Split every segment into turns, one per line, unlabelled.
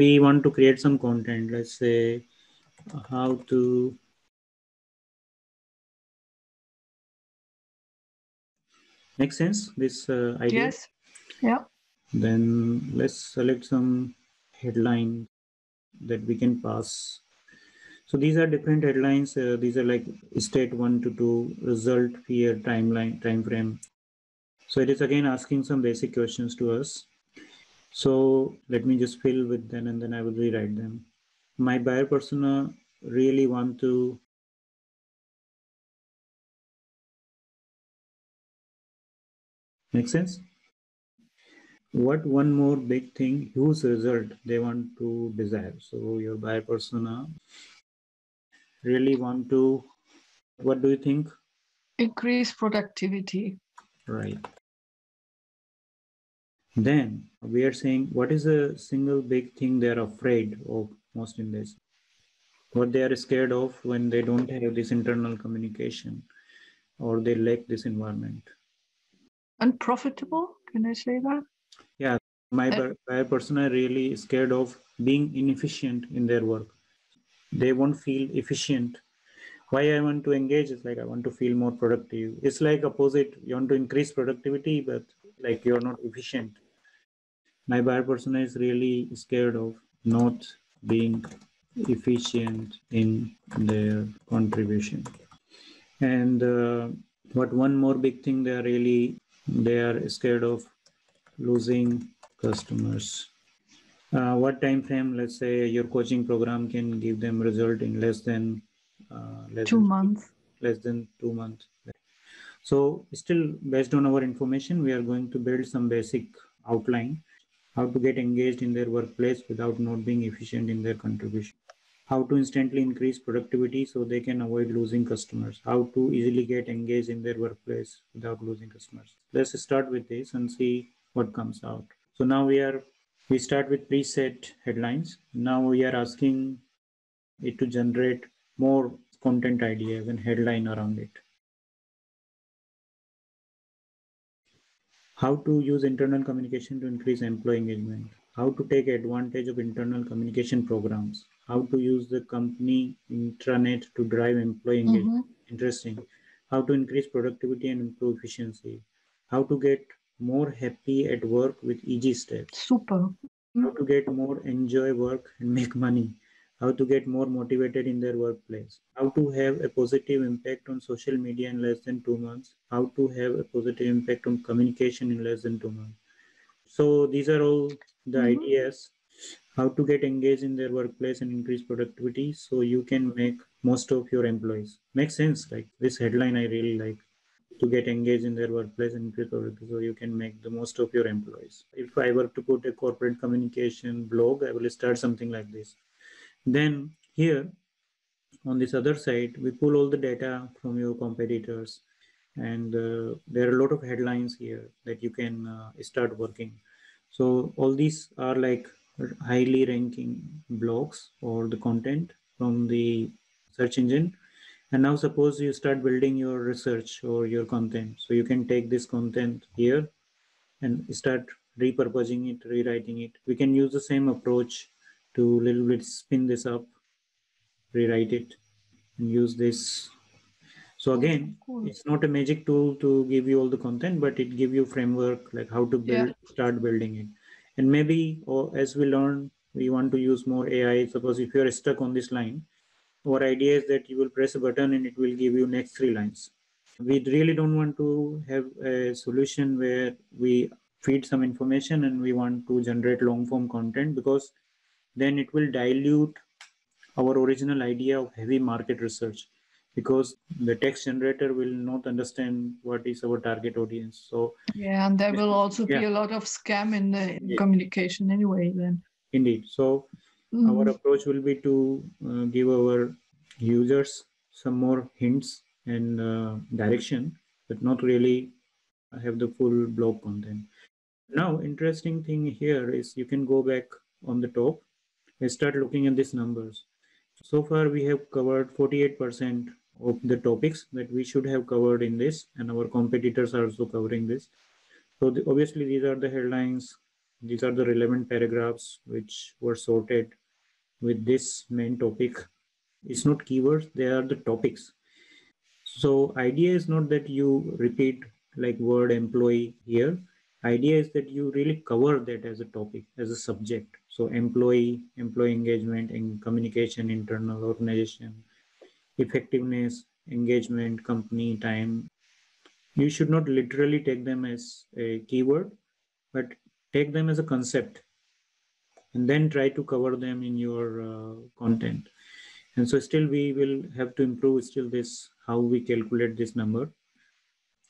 we want to create some content. Let's say how to make sense this uh, idea.
Yes. Yeah.
Then let's select some headline that we can pass. So these are different headlines. Uh, these are like state one to two, result, fear, timeline, time frame. So it is again asking some basic questions to us. So let me just fill with them and then I will rewrite them. My buyer persona really want to make sense? what one more big thing whose result they want to desire so your buyer persona really want to what do you think
increase productivity
right then we are saying what is the single big thing they're afraid of most in this? What they are scared of when they don't have this internal communication or they lack this environment?
Unprofitable? Can i say that?
Yeah my uh, person are really scared of being inefficient in their work. They won't feel efficient why i want to engage is like i want to feel more productive it's like opposite you want to increase productivity but like you're not efficient my buyer person is really scared of not being efficient in their contribution and uh, what one more big thing they are really they are scared of losing customers. Uh, what time frame? Let's say your coaching program can give them result in less than
Uh, less two than, months.
Less than two months. So still based on our information, we are going to build some basic outline how to get engaged in their workplace without not being efficient in their contribution how to instantly increase productivity so they can avoid losing customers, how to easily get engaged in their workplace without losing customers. Let's start with this and see what comes out. So now we are we start with preset headlines. Now we are asking it to generate more content ideas and headline around it. How to use internal communication to increase employee engagement. How to take advantage of internal communication programs. How to use the company intranet to drive employee engagement. Mm-hmm. Interesting. How to increase productivity and improve efficiency. How to get more happy at work with easy steps.
Super.
How to get more enjoy work and make money. How to get more motivated in their workplace. How to have a positive impact on social media in less than two months. How to have a positive impact on communication in less than two months. So these are all the mm-hmm. ideas how to get engaged in their workplace and increase productivity so you can make most of your employees make sense like this headline i really like to get engaged in their workplace and increase productivity so you can make the most of your employees. If I were to put a corporate communication blog, I will start something like this. Then here on this other side, we pull all the data from your competitors and uh, there are a lot of headlines here that you can uh, start working. So all these are like highly ranking blogs or the content from the search engine and now suppose you start building your research or your content. So you can take this content here and start repurposing it, rewriting it. We can use the same approach to a little bit spin this up, rewrite it and use this. So again, cool. it's not a magic tool to give you all the content, but it give you framework like how to build, yeah. start building it. And maybe or as we learn, we want to use more AI. Suppose if you're stuck on this line, our idea is that you will press a button and it will give you next three lines. We really don't want to have a solution where we feed some information and we want to generate long form content because then it will dilute our original idea of heavy market research because the text generator will not understand what is our target audience so
yeah and there will also yeah. be a lot of scam in the yeah. communication anyway then
indeed so Mm-hmm. Our approach will be to uh, give our users some more hints and uh, direction, but not really have the full blog content. Now, interesting thing here is you can go back on the top start looking at these numbers. So far, we have covered 48% of the topics that we should have covered in this, and our competitors are also covering this. So the, obviously, these are the headlines these are the relevant paragraphs which were sorted with this main topic. It's not keywords, they are the topics. So idea is not that you repeat like word employee here. Idea is that you really cover that as a topic, as a subject. So employee, employee engagement and communication, internal organization, effectiveness, engagement, company, time. You should not literally take them as a keyword, but take them as a concept and then try to cover them in your uh, content. And so still we will have to improve still this, how we calculate this number.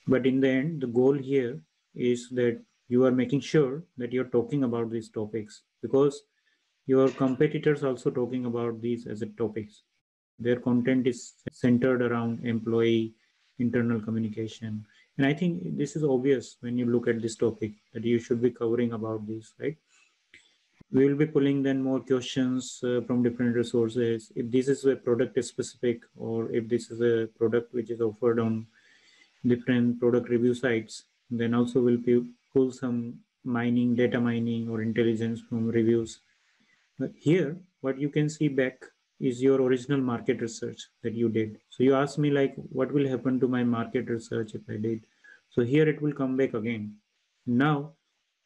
But in the end, the goal here is that you are making sure that you're talking about these topics because your competitors also talking about these as a topics. Their content is centered around employee internal communication. And I think this is obvious when you look at this topic that you should be covering about this, right? we will be pulling then more questions uh, from different resources. If this is a product specific or if this is a product which is offered on different product review sites, then also we'll pull some mining, data mining or intelligence from reviews. But here, what you can see back is your original market research that you did. So you asked me like, what will happen to my market research if I did? So here it will come back again. Now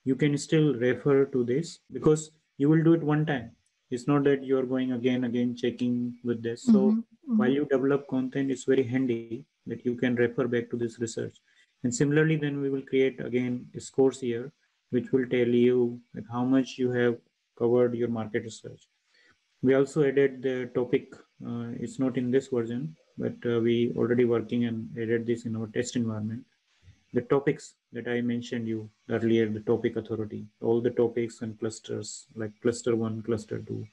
you can still refer to this because you will do it one time it's not that you're going again again checking with this so mm-hmm. Mm-hmm. while you develop content it's very handy that you can refer back to this research and similarly then we will create again a scores here which will tell you like how much you have covered your market research. We also added the topic uh, it's not in this version but uh, we already working and added this in our test environment. The topics that I mentioned you earlier, the topic authority, all the topics and clusters like cluster one, cluster two.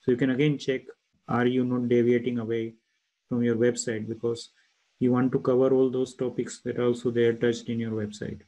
So you can again check, are you not deviating away from your website? Because you want to cover all those topics that are also there touched in your website.